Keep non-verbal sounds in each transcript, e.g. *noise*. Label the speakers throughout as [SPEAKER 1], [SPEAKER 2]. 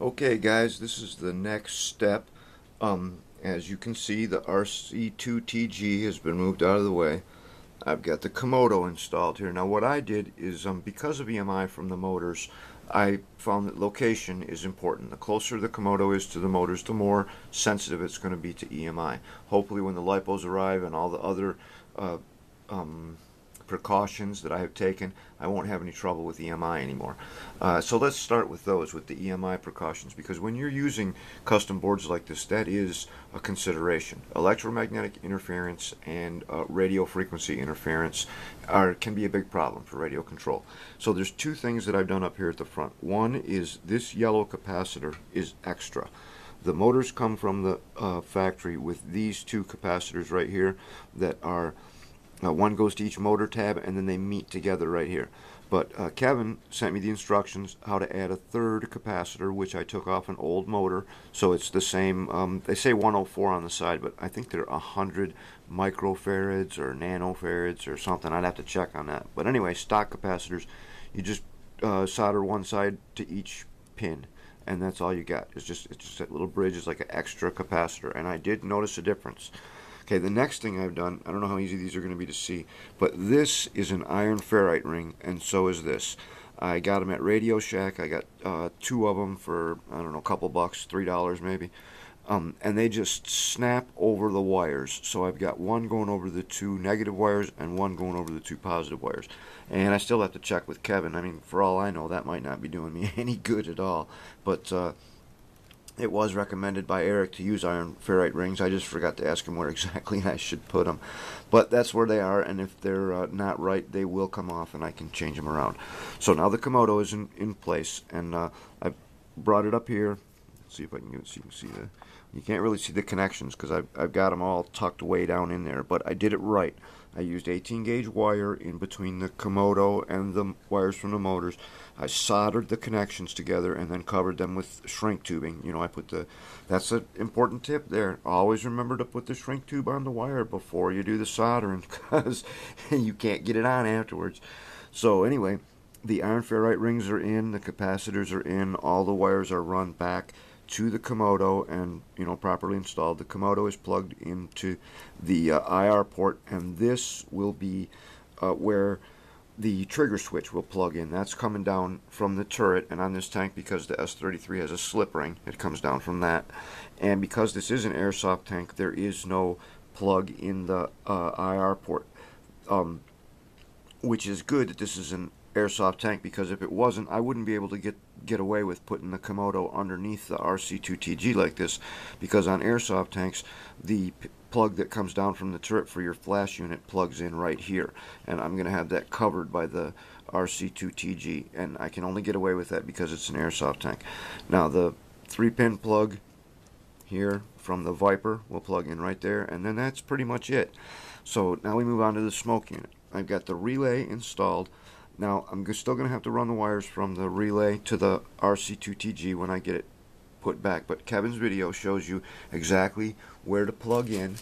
[SPEAKER 1] Okay guys, this is the next step. Um, as you can see, the RC2TG has been moved out of the way. I've got the Komodo installed here. Now what I did is, um, because of EMI from the motors, I found that location is important. The closer the Komodo is to the motors, the more sensitive it's going to be to EMI. Hopefully when the LiPos arrive and all the other uh, um, precautions that I have taken, I won't have any trouble with EMI anymore. Uh, so let's start with those, with the EMI precautions, because when you're using custom boards like this, that is a consideration. Electromagnetic interference and uh, radio frequency interference are, can be a big problem for radio control. So there's two things that I've done up here at the front. One is this yellow capacitor is extra. The motors come from the uh, factory with these two capacitors right here that are uh, one goes to each motor tab and then they meet together right here. But uh, Kevin sent me the instructions how to add a third capacitor, which I took off an old motor. So it's the same, um, they say 104 on the side, but I think they're 100 microfarads or nanofarads or something. I'd have to check on that. But anyway, stock capacitors, you just uh, solder one side to each pin and that's all you got. It's just it's just that little bridge is like an extra capacitor, and I did notice a difference. Okay, the next thing I've done, I don't know how easy these are going to be to see, but this is an iron ferrite ring, and so is this. I got them at Radio Shack. I got uh, two of them for, I don't know, a couple bucks, $3 maybe. Um, and they just snap over the wires. So I've got one going over the two negative wires and one going over the two positive wires. And I still have to check with Kevin. I mean, for all I know, that might not be doing me *laughs* any good at all. But uh, it was recommended by Eric to use iron ferrite rings. I just forgot to ask him where *laughs* exactly I should put them. But that's where they are, and if they're uh, not right, they will come off, and I can change them around. So now the Komodo is in, in place, and uh, I've brought it up here. Let's see if I can get, so you can see the. You can't really see the connections because I've, I've got them all tucked way down in there, but I did it right. I used 18 gauge wire in between the Komodo and the wires from the motors. I soldered the connections together and then covered them with shrink tubing. You know, I put the, that's an important tip there. Always remember to put the shrink tube on the wire before you do the soldering *laughs* because you can't get it on afterwards. So anyway, the iron ferrite rings are in, the capacitors are in, all the wires are run back to the Komodo and you know properly installed. The Komodo is plugged into the uh, IR port, and this will be uh, where the trigger switch will plug in. That's coming down from the turret, and on this tank, because the S33 has a slip ring, it comes down from that. And because this is an airsoft tank, there is no plug in the uh, IR port, um, which is good that this is an airsoft tank because if it wasn't, I wouldn't be able to get get away with putting the Komodo underneath the RC2TG like this because on airsoft tanks, the plug that comes down from the turret for your flash unit plugs in right here and I'm going to have that covered by the RC2TG and I can only get away with that because it's an airsoft tank. Now the three pin plug here from the Viper will plug in right there and then that's pretty much it. So now we move on to the smoke unit. I've got the relay installed now, I'm still going to have to run the wires from the relay to the RC2TG when I get it put back, but Kevin's video shows you exactly where to plug in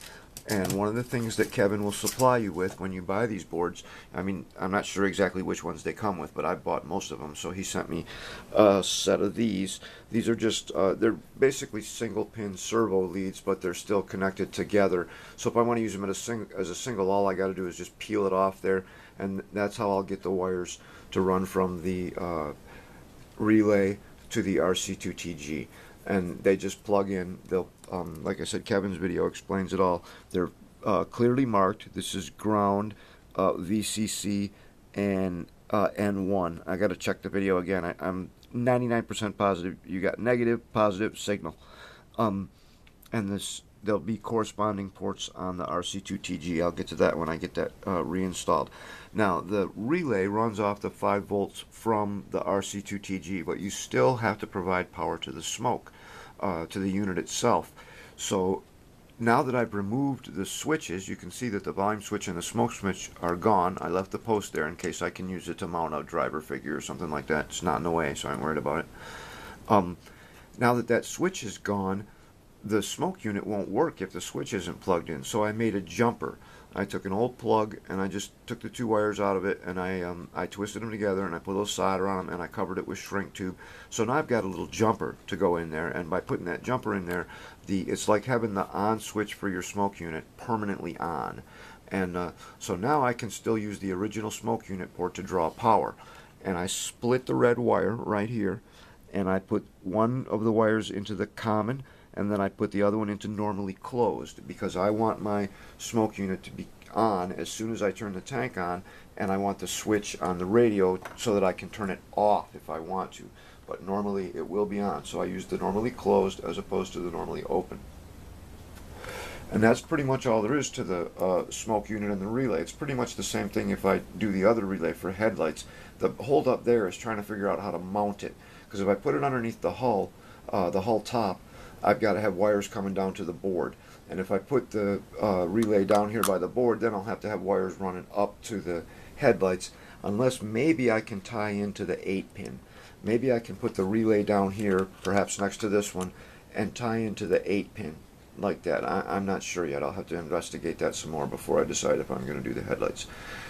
[SPEAKER 1] and one of the things that Kevin will supply you with when you buy these boards, I mean, I'm not sure exactly which ones they come with, but I bought most of them. So he sent me a set of these. These are just, uh, they're basically single pin servo leads, but they're still connected together. So if I want to use them a, as a single, all I got to do is just peel it off there. And that's how I'll get the wires to run from the uh, relay to the RC2TG and they just plug in. They'll, um, like I said, Kevin's video explains it all. They're uh, clearly marked. This is ground, uh, VCC, and uh, N1. I got to check the video again. I, am 99% positive you got negative, positive signal. Um, and this there'll be corresponding ports on the RC2TG. I'll get to that when I get that uh, reinstalled. Now, the relay runs off the 5 volts from the RC2TG, but you still have to provide power to the smoke, uh, to the unit itself. So now that I've removed the switches, you can see that the volume switch and the smoke switch are gone. I left the post there in case I can use it to mount a driver figure or something like that. It's not in the way, so I'm worried about it. Um, now that that switch is gone, the smoke unit won't work if the switch isn't plugged in. So I made a jumper. I took an old plug and I just took the two wires out of it and I um, I twisted them together and I put a little solder on them and I covered it with shrink tube. So now I've got a little jumper to go in there and by putting that jumper in there, the it's like having the on switch for your smoke unit permanently on. And uh, so now I can still use the original smoke unit port to draw power. And I split the red wire right here and I put one of the wires into the common and then I put the other one into normally closed because I want my smoke unit to be on as soon as I turn the tank on and I want the switch on the radio so that I can turn it off if I want to. But normally it will be on so I use the normally closed as opposed to the normally open. And that's pretty much all there is to the uh, smoke unit and the relay. It's pretty much the same thing if I do the other relay for headlights. The hold up there is trying to figure out how to mount it because if I put it underneath the hull uh, the hull top I've got to have wires coming down to the board. And if I put the uh, relay down here by the board, then I'll have to have wires running up to the headlights, unless maybe I can tie into the 8 pin. Maybe I can put the relay down here, perhaps next to this one, and tie into the 8 pin like that. I, am not sure yet. I'll have to investigate that some more before I decide if I'm going to do the headlights.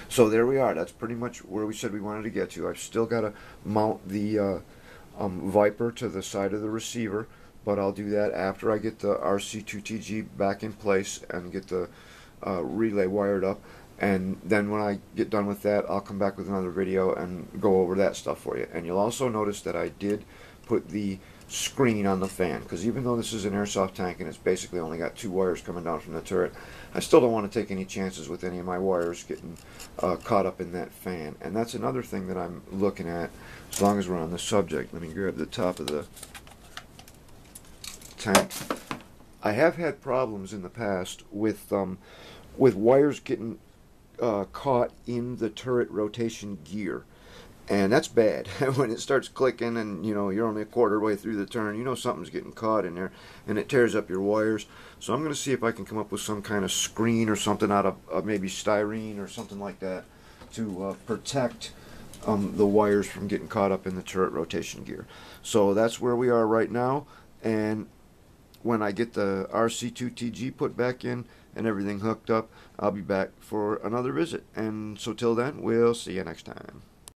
[SPEAKER 1] So there we are. That's pretty much where we said we wanted to get to. I've still got to mount the uh, um, Viper to the side of the receiver but I'll do that after I get the RC2TG back in place and get the uh, relay wired up. And then when I get done with that I'll come back with another video and go over that stuff for you. And you'll also notice that I did put the screen on the fan because even though this is an airsoft tank and it's basically only got two wires coming down from the turret I still don't want to take any chances with any of my wires getting uh, caught up in that fan. And that's another thing that I'm looking at as long as we're on the subject. Let me grab the top of the tank. I have had problems in the past with um, with wires getting uh, caught in the turret rotation gear, and that's bad. *laughs* when it starts clicking and you know you're only a quarter way through the turn, you know something's getting caught in there, and it tears up your wires. So I'm going to see if I can come up with some kind of screen or something out of uh, maybe styrene or something like that to uh, protect. Um, the wires from getting caught up in the turret rotation gear. So that's where we are right now, and when I get the RC2TG put back in and everything hooked up, I'll be back for another visit. And so till then, we'll see you next time.